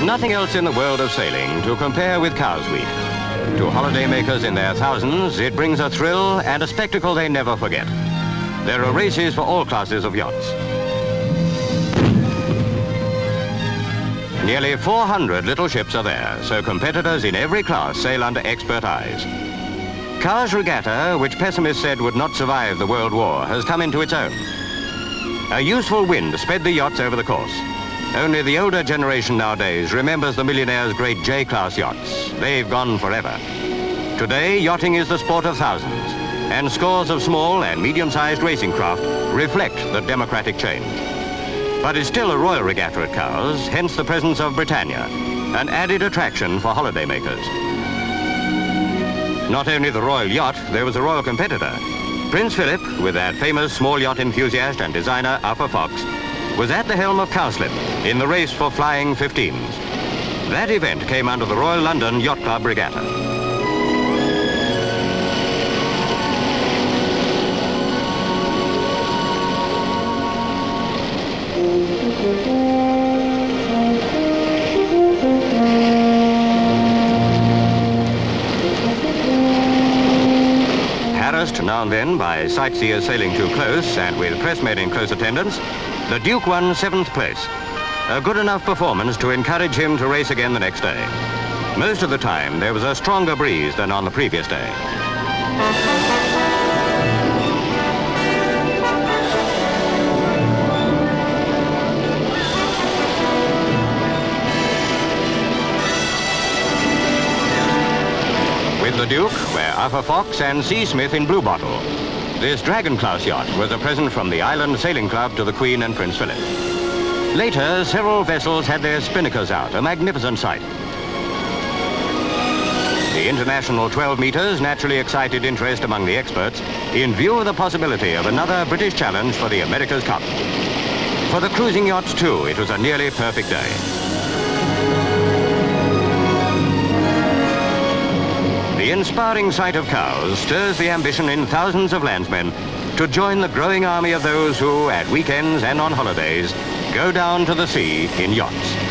There's nothing else in the world of sailing to compare with Cowes Week. To holidaymakers in their thousands, it brings a thrill and a spectacle they never forget. There are races for all classes of yachts. Nearly 400 little ships are there, so competitors in every class sail under expert eyes. Cowes Regatta, which pessimists said would not survive the World War, has come into its own. A useful wind sped the yachts over the course. Only the older generation nowadays remembers the millionaire's great J-class yachts. They've gone forever. Today, yachting is the sport of thousands, and scores of small and medium-sized racing craft reflect the democratic change. But it's still a royal regatta at Cowes, hence the presence of Britannia, an added attraction for holidaymakers. Not only the royal yacht, there was a royal competitor. Prince Philip, with that famous small yacht enthusiast and designer Uffa Fox, was at the helm of Cowslip in the race for flying 15s. That event came under the Royal London Yacht Club Regatta. Harassed now and then by sightseers sailing too close and with pressmen in close attendance, the Duke won seventh place. A good enough performance to encourage him to race again the next day. Most of the time, there was a stronger breeze than on the previous day. With the Duke were Uffa Fox and C. Smith in Blue Bottle. This Dragon class yacht was a present from the Island Sailing Club to the Queen and Prince Philip. Later, several vessels had their spinnakers out, a magnificent sight. The International 12 meters naturally excited interest among the experts in view of the possibility of another British challenge for the America's Cup. For the cruising yachts, too, it was a nearly perfect day. Inspiring sight of Cowes stirs the ambition in thousands of landsmen to join the growing army of those who, at weekends and on holidays, go down to the sea in yachts.